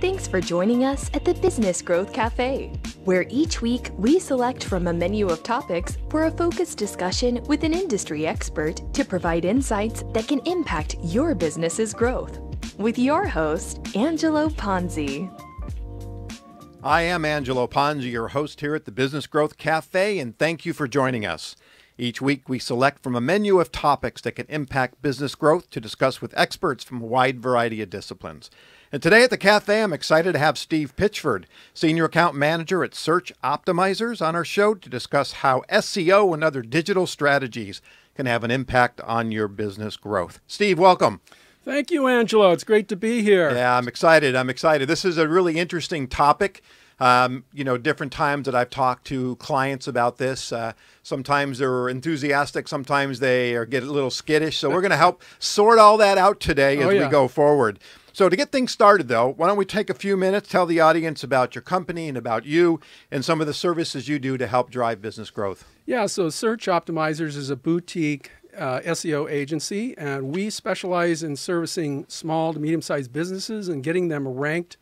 Thanks for joining us at the Business Growth Cafe, where each week we select from a menu of topics for a focused discussion with an industry expert to provide insights that can impact your business's growth. With your host, Angelo Ponzi. I am Angelo Ponzi, your host here at the Business Growth Cafe, and thank you for joining us. Each week, we select from a menu of topics that can impact business growth to discuss with experts from a wide variety of disciplines. And today at the cafe, I'm excited to have Steve Pitchford, Senior Account Manager at Search Optimizers, on our show to discuss how SEO and other digital strategies can have an impact on your business growth. Steve, welcome. Thank you, Angelo. It's great to be here. Yeah, I'm excited. I'm excited. This is a really interesting topic. Um, you know, different times that I've talked to clients about this. Uh, sometimes they're enthusiastic, sometimes they are get a little skittish. So we're going to help sort all that out today as oh, yeah. we go forward. So to get things started, though, why don't we take a few minutes, tell the audience about your company and about you and some of the services you do to help drive business growth. Yeah, so Search Optimizers is a boutique uh, SEO agency, and we specialize in servicing small to medium-sized businesses and getting them ranked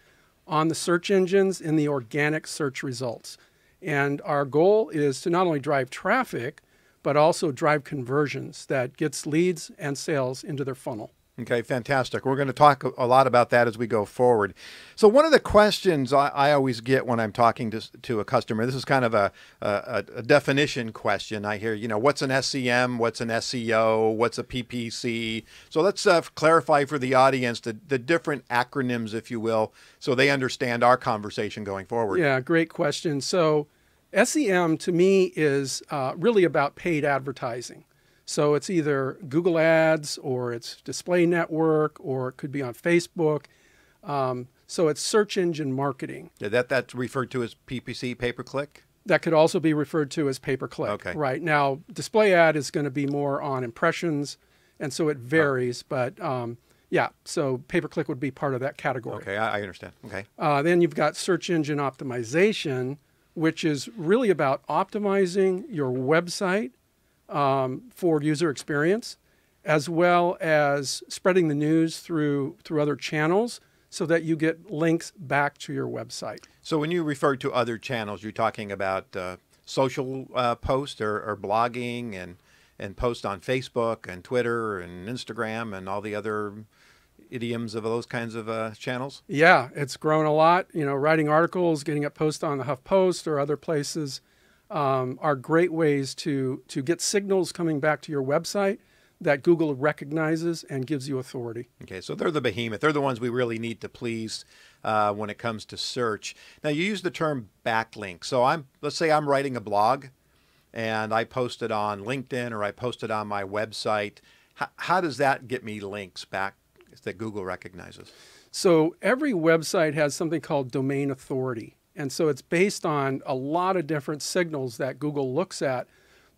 on the search engines in the organic search results. And our goal is to not only drive traffic, but also drive conversions that gets leads and sales into their funnel. Okay, fantastic. We're going to talk a lot about that as we go forward. So, one of the questions I, I always get when I'm talking to, to a customer, this is kind of a, a, a, definition question. I hear, you know, what's an SEM, what's an SEO, what's a PPC? So, let's uh, clarify for the audience the, the different acronyms, if you will, so they understand our conversation going forward. Yeah, great question. So, SEM to me is uh, really about paid advertising. So it's either Google Ads or it's Display Network or it could be on Facebook. Um, so it's search engine marketing. Yeah, that that's referred to as PPC, pay per click. That could also be referred to as pay per click. Okay. Right now, display ad is going to be more on impressions, and so it varies. Oh. But um, yeah, so pay per click would be part of that category. Okay, I, I understand. Okay. Uh, then you've got search engine optimization, which is really about optimizing your website um, for user experience, as well as spreading the news through through other channels so that you get links back to your website. So when you refer to other channels, you're talking about uh, social uh, posts or, or, blogging and and post on Facebook and Twitter and Instagram and all the other idioms of those kinds of uh, channels? Yeah, it's grown a lot. You know, writing articles, getting it posted on the HuffPost or other places um, are great ways to, to get signals coming back to your website that Google recognizes and gives you authority. Okay, so they're the behemoth. They're the ones we really need to please uh, when it comes to search. Now, you use the term backlink. So I'm, let's say I'm writing a blog and I post it on LinkedIn or I post it on my website. H- how does that get me links back that Google recognizes? So every website has something called domain authority. And so it's based on a lot of different signals that Google looks at.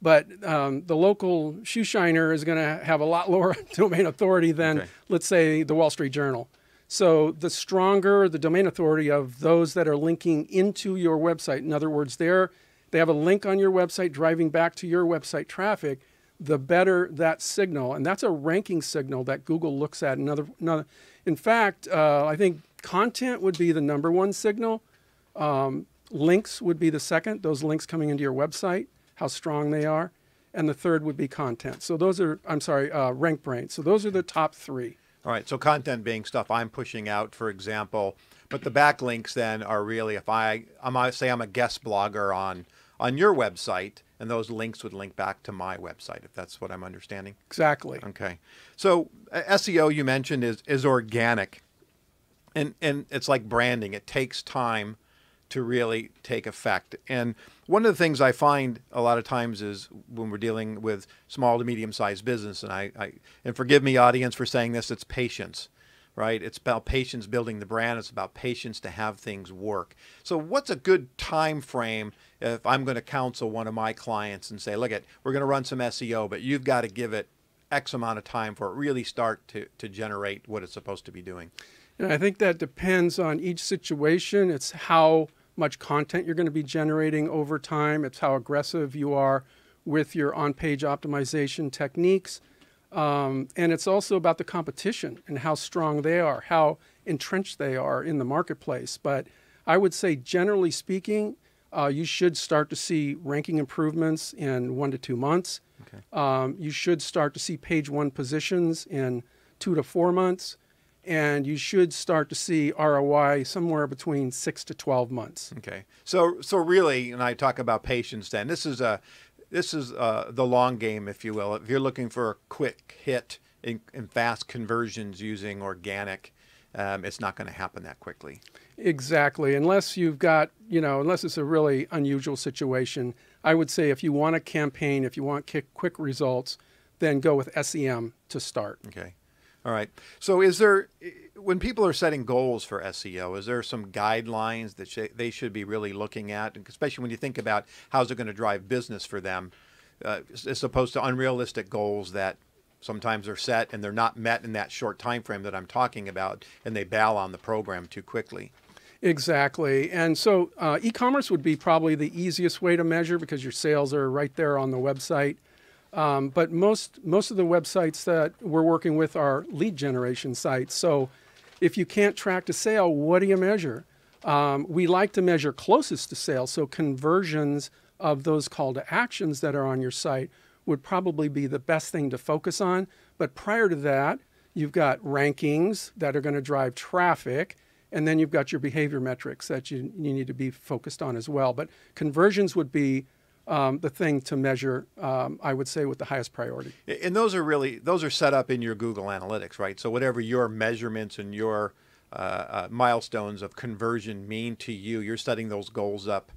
But um, the local shoe shiner is going to have a lot lower domain authority than, okay. let's say, the Wall Street Journal. So the stronger the domain authority of those that are linking into your website, in other words, they're, they have a link on your website driving back to your website traffic, the better that signal. And that's a ranking signal that Google looks at. Another, another in fact, uh, I think content would be the number one signal um, links would be the second, those links coming into your website, how strong they are. And the third would be content. So those are, I'm sorry, uh, RankBrain. So those are the top three. All right. So content being stuff I'm pushing out, for example, but the backlinks then are really if I I'm say I'm a guest blogger on on your website, and those links would link back to my website if that's what I'm understanding. Exactly. Okay. So uh, SEO you mentioned is is organic, and and it's like branding. It takes time to really take effect. And one of the things I find a lot of times is when we're dealing with small to medium sized business, and I, I, and forgive me, audience, for saying this, it's patience, right? It's about patience building the brand. It's about patience to have things work. So, what's a good time frame if I'm going to counsel one of my clients and say, look, at we're going to run some SEO, but you've got to give it X amount of time for it really start to, to generate what it's supposed to be doing? And I think that depends on each situation. It's how much content you're going to be generating over time. It's how aggressive you are with your on page optimization techniques. Um, and it's also about the competition and how strong they are, how entrenched they are in the marketplace. But I would say, generally speaking, uh, you should start to see ranking improvements in one to two months. Okay. Um, you should start to see page one positions in two to four months. And you should start to see ROI somewhere between six to 12 months. Okay. So, so really, and I talk about patience then, this is a, this is uh, the long game, if you will. If you're looking for a quick hit and, fast conversions using organic, um, it's not going to happen that quickly. Exactly. Unless you've got, you know, unless it's a really unusual situation, I would say if you want a campaign, if you want quick results, then go with SEM to start. Okay. All right. So, is there, when people are setting goals for SEO, is there some guidelines that sh- they should be really looking at, especially when you think about how's it going to drive business for them, uh, as opposed to unrealistic goals that sometimes are set and they're not met in that short time frame that I'm talking about, and they bail on the program too quickly. Exactly. And so uh, e commerce would be probably the easiest way to measure because your sales are right there on the website. Um, but most most of the websites that we're working with are lead generation sites. So if you can't track to sale, what do you measure? Um, we like to measure closest to sale, so conversions of those call to actions that are on your site would probably be the best thing to focus on. But prior to that, you've got rankings that are going to drive traffic, and then you've got your behavior metrics that you, you need to be focused on as well. But conversions would be um, the thing to measure, um, I would say, with the highest priority. And those are really those are set up in your Google Analytics, right? So whatever your measurements and your uh, uh, milestones of conversion mean to you, you're setting those goals up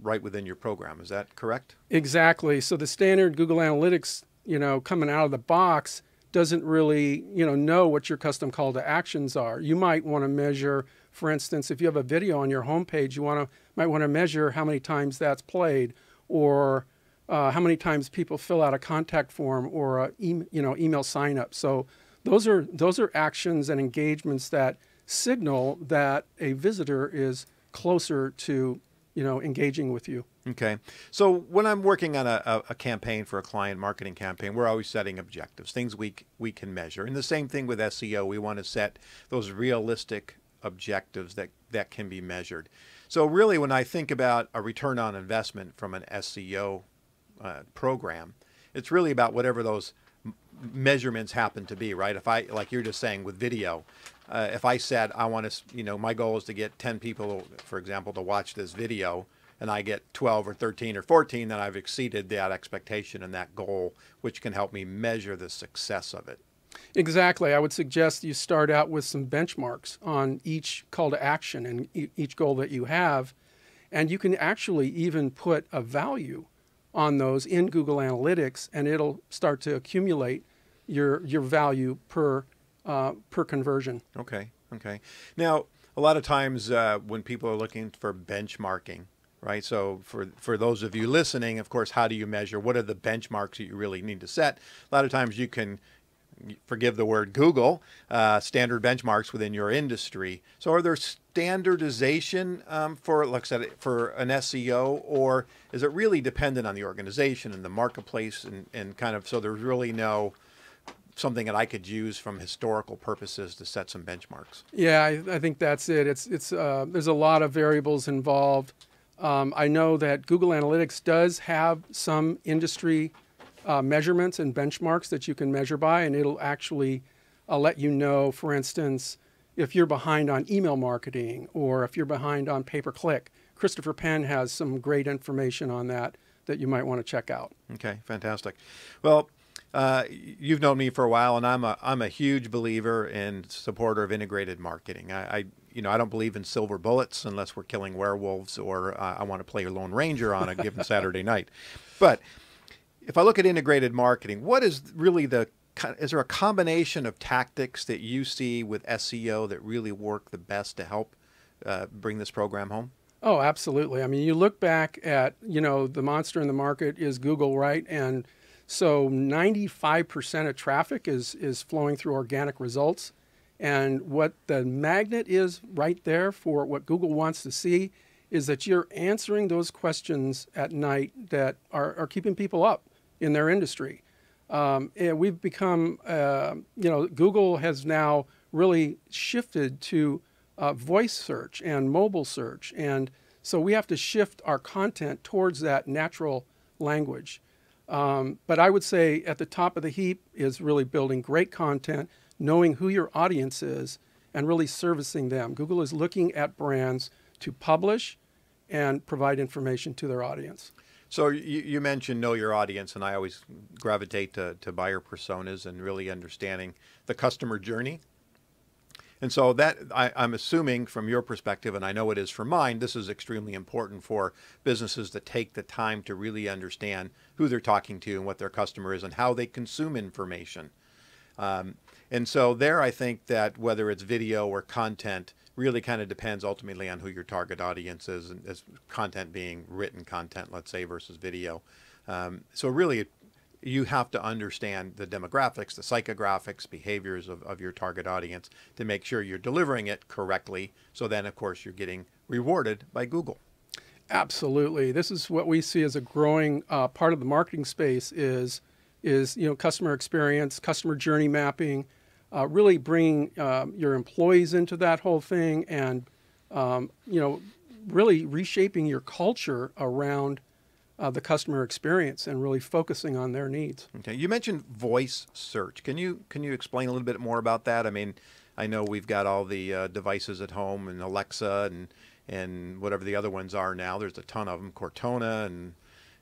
right within your program. Is that correct? Exactly. So the standard Google Analytics, you know, coming out of the box doesn't really, you know, know what your custom call to actions are. You might want to measure, for instance, if you have a video on your homepage, you want to might want to measure how many times that's played or uh, how many times people fill out a contact form or a e- you know email sign up. So those are those are actions and engagements that signal that a visitor is closer to you know engaging with you. Okay. So when I'm working on a, a, campaign for a client marketing campaign, we're always setting objectives, things we we can measure. And the same thing with SEO, we want to set those realistic objectives that that can be measured. So really, when I think about a return on investment from an SEO uh, program, it's really about whatever those measurements happen to be, right? If I, like you're just saying with video, uh, if I said I want to, you know, my goal is to get 10 people, for example, to watch this video, and I get 12 or 13 or 14, then I've exceeded that expectation and that goal, which can help me measure the success of it. Exactly. I would suggest you start out with some benchmarks on each call to action and each goal that you have. And you can actually even put a value on those in Google Analytics, and it'll start to accumulate your, your value per, uh, per conversion. Okay. Okay. Now, a lot of times uh, when people are looking for benchmarking, right? So for for those of you listening, of course, how do you measure? What are the benchmarks that you really need to set? A lot of times you can forgive the word Google, uh, standard benchmarks within your industry. So, are there standardization um, for, like I said, for an SEO, or is it really dependent on the organization and the marketplace, and, and kind of so there's really no something that I could use from historical purposes to set some benchmarks? Yeah, I, I think that's it. It's it's uh, there's a lot of variables involved. Um, I know that Google Analytics does have some industry uh, measurements and benchmarks that you can measure by, and it'll actually uh, let you know, for instance, if you're behind on email marketing or if you're behind on pay per click. Christopher Penn has some great information on that that you might want to check out. Okay, fantastic. Well, uh, you've known me for a while, and I'm a I'm a huge believer and supporter of integrated marketing. I, I you know I don't believe in silver bullets unless we're killing werewolves or uh, I want to play a Lone Ranger on a given Saturday night. But if I look at integrated marketing, what is really the is there a combination of tactics that you see with SEO that really work the best to help uh, bring this program home? Oh, absolutely. I mean, you look back at, you know, the monster in the market is Google, right? And so 95% of traffic is, is flowing through organic results. And what the magnet is right there for what Google wants to see is that you're answering those questions at night that are, are keeping people up in their industry. Um, and we've become, uh, you know, Google has now really shifted to uh, voice search and mobile search. And so we have to shift our content towards that natural language. Um, but I would say at the top of the heap is really building great content, knowing who your audience is, and really servicing them. Google is looking at brands to publish and provide information to their audience. So you, you mentioned know your audience, and I always gravitate to, to buyer personas and really understanding the customer journey. And so that I, am assuming from your perspective, and I know it is from mine, this is extremely important for businesses to take the time to really understand who they're talking to and what their customer is and how they consume information. Um, and so there, I think that whether it's video or content, really kind of depends ultimately on who your target audience is, and as content being written content, let's say, versus video. Um, so really, you have to understand the demographics, the psychographics, behaviors of, of your target audience to make sure you're delivering it correctly. So then, of course, you're getting rewarded by Google. Absolutely, this is what we see as a growing uh, part of the marketing space is is you know customer experience, customer journey mapping, uh, really bringing um, your employees into that whole thing and um, you know really reshaping your culture around uh, the customer experience and really focusing on their needs. Okay, you mentioned voice search. Can you can you explain a little bit more about that? I mean, I know we've got all the uh, devices at home and Alexa and and whatever the other ones are now. There's a ton of them, Cortana and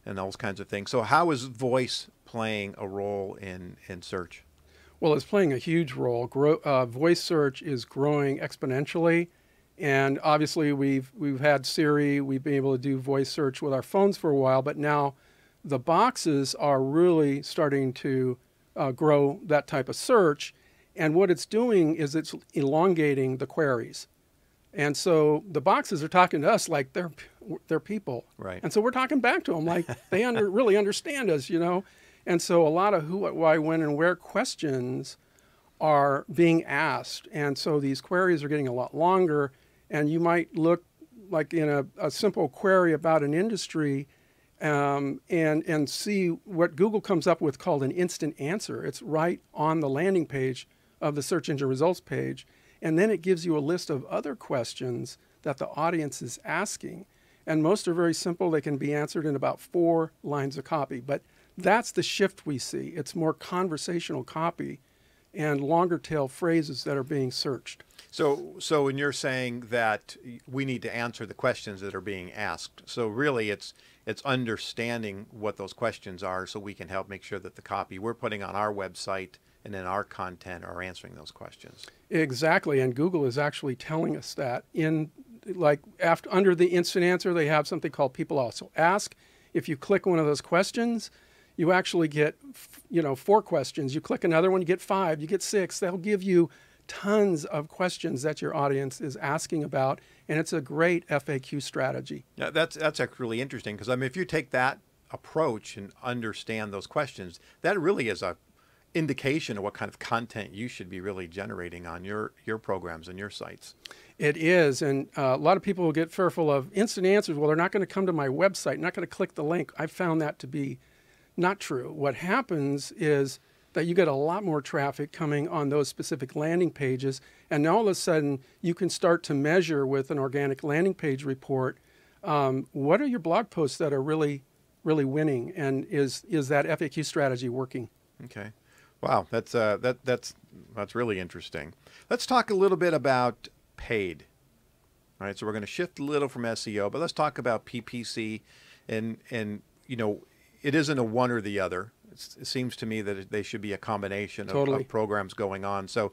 and those kinds of things. So how is voice playing a role in in search? Well, it's playing a huge role. Grow, uh, voice search is growing exponentially, and obviously we've we've had Siri. We've been able to do voice search with our phones for a while, but now the boxes are really starting to uh, grow that type of search. And what it's doing is it's elongating the queries. And so the boxes are talking to us like they're they're people. Right. And so we're talking back to them like they under, really understand us, you know. And so a lot of who, what, why, when, and where questions are being asked. And so these queries are getting a lot longer. And you might look like in a, a simple query about an industry um, and, and see what Google comes up with called an instant answer. It's right on the landing page of the search engine results page. And then it gives you a list of other questions that the audience is asking. And most are very simple. They can be answered in about four lines of copy. But that's the shift we see. It's more conversational copy and longer tail phrases that are being searched. So, so when you're saying that we need to answer the questions that are being asked, so really it's it's understanding what those questions are, so we can help make sure that the copy we're putting on our website and in our content are answering those questions. Exactly, and Google is actually telling us that in like after under the instant answer, they have something called people also ask. If you click one of those questions, you actually get, you know, four questions. You click another one, you get five, you get six. They'll give you tons of questions that your audience is asking about, and it's a great FAQ strategy. Yeah, that's that's actually really interesting because I mean, if you take that approach and understand those questions, that really is a indication of what kind of content you should be really generating on your your programs and your sites. It is, and uh, a lot of people will get fearful of instant answers. Well, they're not going to come to my website, not going to click the link. I found that to be not true. What happens is that you get a lot more traffic coming on those specific landing pages, and now all of a sudden you can start to measure with an organic landing page report um, what are your blog posts that are really, really winning, and is is that FAQ strategy working? Okay, wow, that's uh, that that's that's really interesting. Let's talk a little bit about paid. All right, so we're going to shift a little from SEO, but let's talk about PPC, and and you know it isn't a one or the other. It's, it seems to me that they should be a combination of, totally. of, programs going on. So,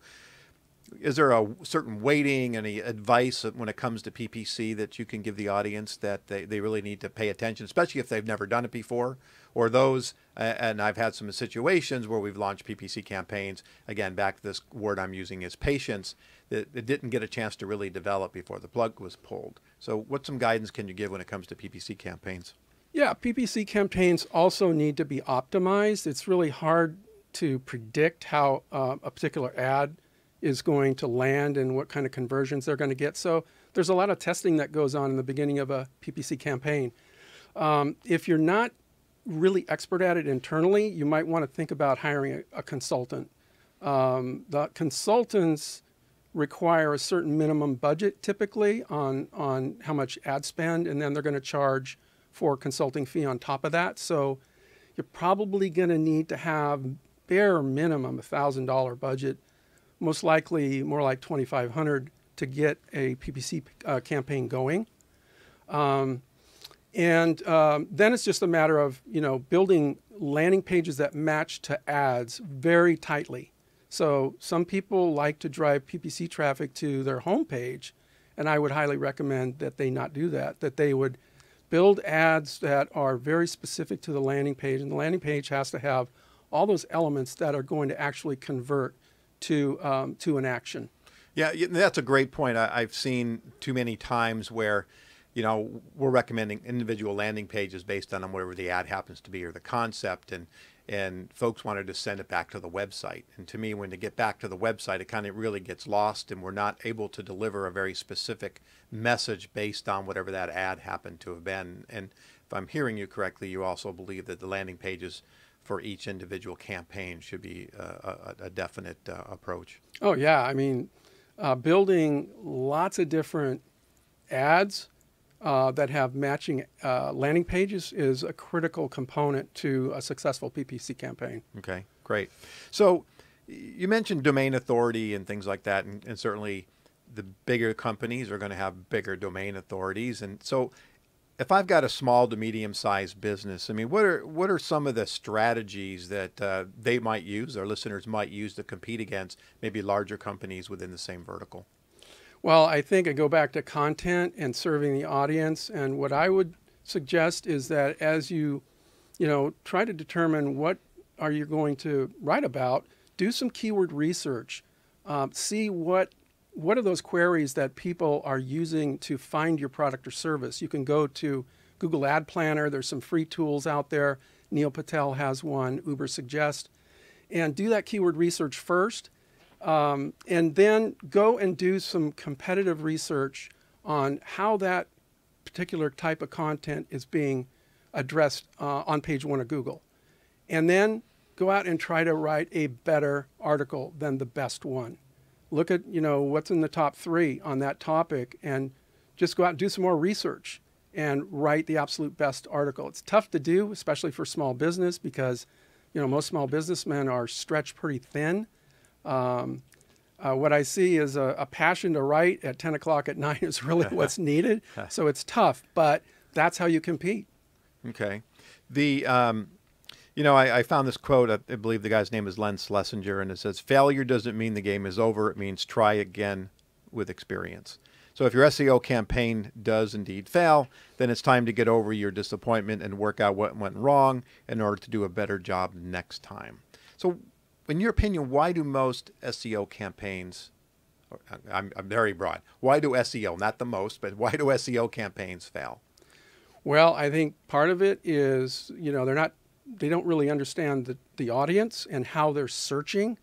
is there a certain weighting, any advice when it comes to PPC that you can give the audience that they, they really need to pay attention, especially if they've never done it before? Or those, and I've had some situations where we've launched PPC campaigns. Again, back to this word I'm using is patience, that, that didn't get a chance to really develop before the plug was pulled. So, what some guidance can you give when it comes to PPC campaigns? Yeah, PPC campaigns also need to be optimized. It's really hard to predict how uh, a particular ad is going to land and what kind of conversions they're going to get. So there's a lot of testing that goes on in the beginning of a PPC campaign. Um, if you're not really expert at it internally, you might want to think about hiring a, a consultant. Um, the consultants require a certain minimum budget typically on, on how much ad spend, and then they're going to charge for consulting fee on top of that. So you're probably going to need to have bare minimum a thousand dollar budget, most likely more like 2,500 to get a PPC uh, campaign going. Um, and um, then it's just a matter of you know building landing pages that match to ads very tightly. So some people like to drive PPC traffic to their homepage, and I would highly recommend that they not do that. That they would build ads that are very specific to the landing page, and the landing page has to have all those elements that are going to actually convert to um, to an action. Yeah, that's a great point. I, have seen too many times where, you know, we're recommending individual landing pages based on whatever the ad happens to be or the concept, and and folks wanted to send it back to the website. And to me, when to get back to the website, it kind of really gets lost, and we're not able to deliver a very specific message based on whatever that ad happened to have been. And if I'm hearing you correctly, you also believe that the landing pages for each individual campaign should be a, a, a definite uh, approach. Oh yeah, I mean, uh, building lots of different ads uh, that have matching uh, landing pages is a critical component to a successful PPC campaign. Okay, great. So you mentioned domain authority and things like that, and, and certainly the bigger companies are going to have bigger domain authorities. And so if I've got a small to medium sized business, I mean, what are what are some of the strategies that uh, they might use, our listeners might use to compete against maybe larger companies within the same vertical? Well, I think I go back to content and serving the audience, and what I would suggest is that as you, you know, try to determine what are you going to write about, do some keyword research, um, see what what are those queries that people are using to find your product or service? You can go to Google Ad Planner. There's some free tools out there. Neil Patel has one, Ubersuggest. And do that keyword research first. Um, and then go and do some competitive research on how that particular type of content is being addressed uh, on page one of Google. And then go out and try to write a better article than the best one. Look at you know what's in the top three on that topic and just go out and do some more research and write the absolute best article. It's tough to do especially for small business because you know most small businessmen are stretched pretty thin um, uh, what i see is a, a, passion to write at 10 o'clock at night is really what's needed so it's tough but that's how you compete okay the um, you know, I, I, found this quote. I believe the guy's name is Len Schlesinger, and it says, "Failure doesn't mean the game is over. It means try again with experience." So if your SEO campaign does indeed fail, then it's time to get over your disappointment and work out what went wrong in order to do a better job next time. So, in your opinion, why do most SEO campaigns I'm, I'm very broad. Why do SEO, not the most, but why do SEO campaigns fail? Well, I think part of it is, you know, they're not they don't really understand the, the audience and how they're searching.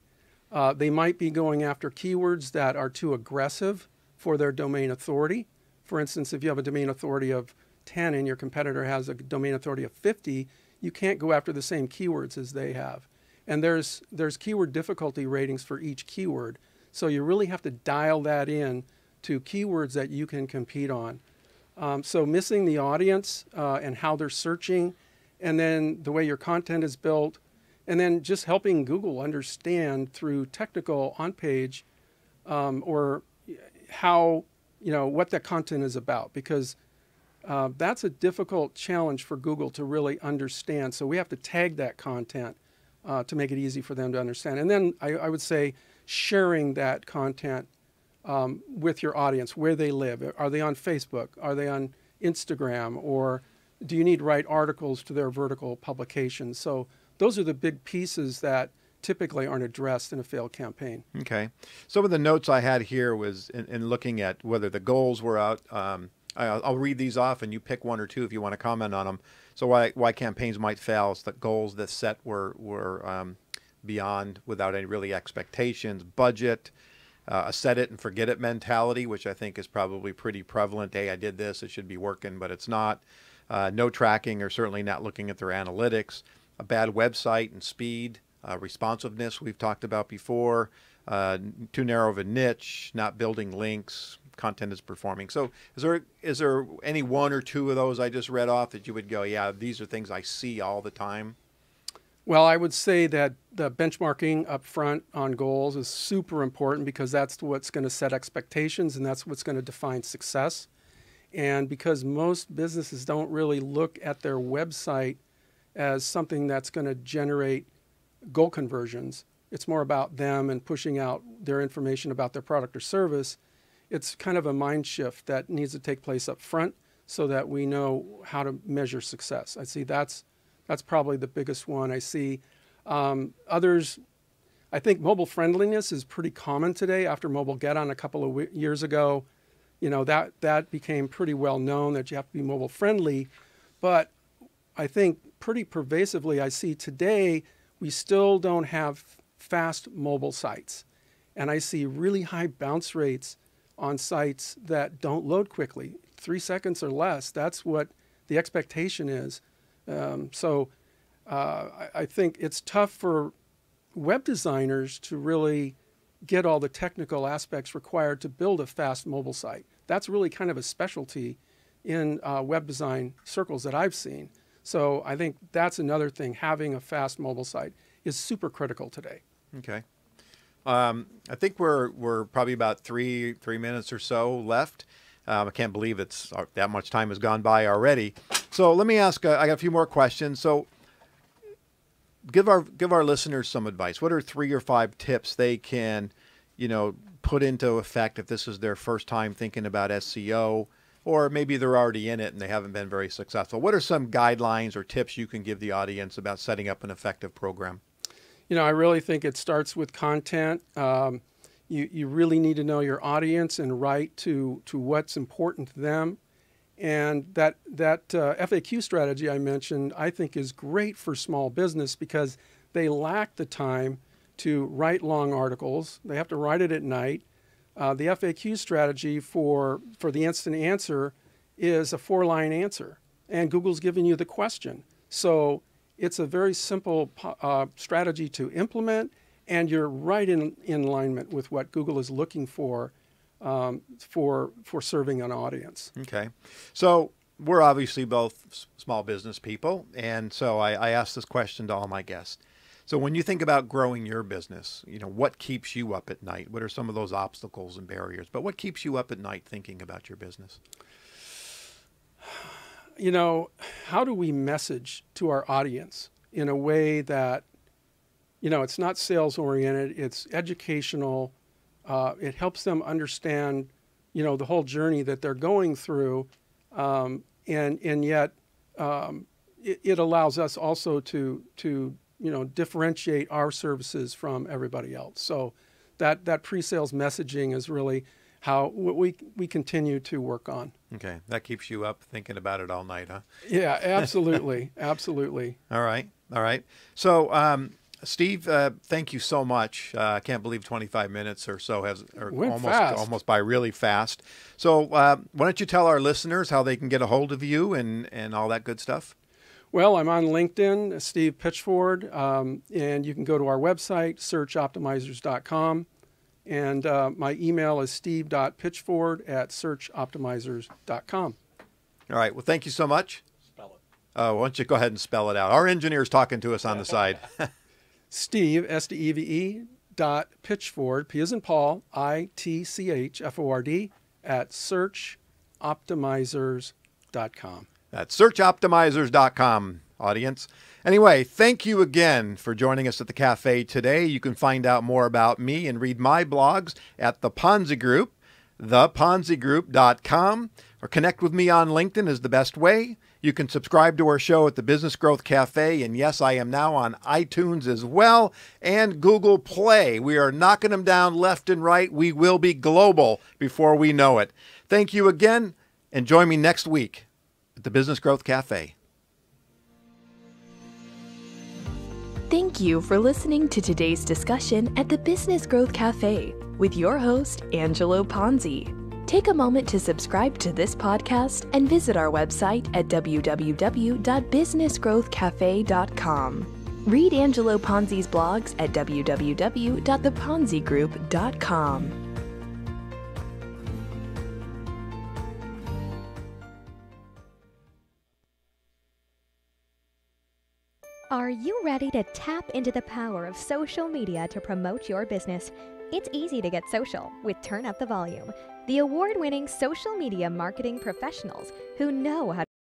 Uh, they might be going after keywords that are too aggressive for their domain authority. For instance, if you have a domain authority of 10 and your competitor has a domain authority of 50, you can't go after the same keywords as they have. And there's, there's keyword difficulty ratings for each keyword. So you really have to dial that in to keywords that you can compete on. Um, so missing the audience uh, and how they're searching and then the way your content is built, and then just helping Google understand through technical on page um, or how, you know, what that content is about because uh, that's a difficult challenge for Google to really understand. So we have to tag that content uh, to make it easy for them to understand. And then I, I would say sharing that content um, with your audience, where they live. Are they on Facebook? Are they on Instagram? Or do you need to write articles to their vertical publications? So those are the big pieces that typically aren't addressed in a failed campaign. Okay. Some of the notes I had here was in, in looking at whether the goals were out. Um, I, will read these off, and you pick one or two if you want to comment on them. So why why campaigns might fail is that goals that set were were um, beyond without any really expectations, budget. Uh, a set it and forget it mentality, which I think is probably pretty prevalent. Hey, I did this; it should be working, but it's not uh, no tracking or certainly not looking at their analytics, a bad website and speed, uh, responsiveness we've talked about before, uh, too narrow of a niche, not building links, content is performing. So is there is there any one or two of those I just read off that you would go, yeah, these are things I see all the time? Well, I would say that the benchmarking up front on goals is super important because that's what's going to set expectations and that's what's going to define success. And because most businesses don't really look at their website as something that's going to generate goal conversions, it's more about them and pushing out their information about their product or service. It's kind of a mind shift that needs to take place up front so that we know how to measure success. I see that's that's probably the biggest one I see. Um, others, I think mobile friendliness is pretty common today. After Mobilegeddon a couple of years ago, you know that that became pretty well known that you have to be mobile friendly. But I think pretty pervasively, I see today we still don't have fast mobile sites, and I see really high bounce rates on sites that don't load quickly, three seconds or less. That's what the expectation is um, so uh, I, I, think it's tough for web designers to really get all the technical aspects required to build a fast mobile site. That's really kind of a specialty in uh, web design circles that I've seen. So I think that's another thing. Having a fast mobile site is super critical today. Okay. Um, I think we're we're probably about three three minutes or so left. Um, I can't believe it's uh, that much time has gone by already. So let me ask. Uh, I got a few more questions. So give our give our listeners some advice. What are three or five tips they can, you know, put into effect if this is their first time thinking about SEO, or maybe they're already in it and they haven't been very successful? What are some guidelines or tips you can give the audience about setting up an effective program? You know, I really think it starts with content. Um, you, you really need to know your audience and write to, to what's important to them. And that, that uh, FAQ strategy I mentioned, I think, is great for small business because they lack the time to write long articles. They have to write it at night. Uh, the FAQ strategy for, for the instant answer is a four line answer, and Google's giving you the question. So it's a very simple uh, strategy to implement and you're right in, in alignment with what Google is looking for um, for for serving an audience. Okay, so we're obviously both small business people, and so I, I ask this question to all my guests. So when you think about growing your business, you know what keeps you up at night? What are some of those obstacles and barriers? But what keeps you up at night thinking about your business? You know, how do we message to our audience in a way that you know, it's not sales oriented, it's educational. Uh, it helps them understand, you know, the whole journey that they're going through. Um, and, and yet um, it, it, allows us also to, to, you know, differentiate our services from everybody else. So that, that pre-sales messaging is really how we, we continue to work on. Okay. That keeps you up thinking about it all night, huh? Yeah, absolutely. absolutely. All right. All right. So, um, Steve, uh, thank you so much. Uh, I can't believe 25 minutes or so has almost fast. almost by really fast. So, uh, why don't you tell our listeners how they can get a hold of you and and all that good stuff? Well, I'm on LinkedIn, Steve Pitchford, um, and you can go to our website, searchoptimizers.com. And uh, my email is steve.pitchford at searchoptimizers.com. All right. Well, thank you so much. Spell it. Uh, why don't you go ahead and spell it out? Our engineer's talking to us on the side. Steve, S T E V E, dot Pitchford, P as in Paul, I T C H F O R D, at searchoptimizers.com. That's searchoptimizers.com, audience. Anyway, thank you again for joining us at the cafe today. You can find out more about me and read my blogs at the Ponzi Group, theponzigroup.com, or connect with me on LinkedIn is the best way. You can subscribe to our show at the Business Growth Cafe. And yes, I am now on iTunes as well and Google Play. We are knocking them down left and right. We will be global before we know it. Thank you again, and join me next week at the Business Growth Cafe. Thank you for listening to today's discussion at the Business Growth Cafe with your host, Angelo Ponzi. Take a moment to subscribe to this podcast and visit our website at www.businessgrowthcafe.com. Read Angelo Ponzi's blogs at www.theponzigroup.com. Are you ready to tap into the power of social media to promote your business? It's easy to get social with Turn Up the Volume, the award winning social media marketing professionals who know how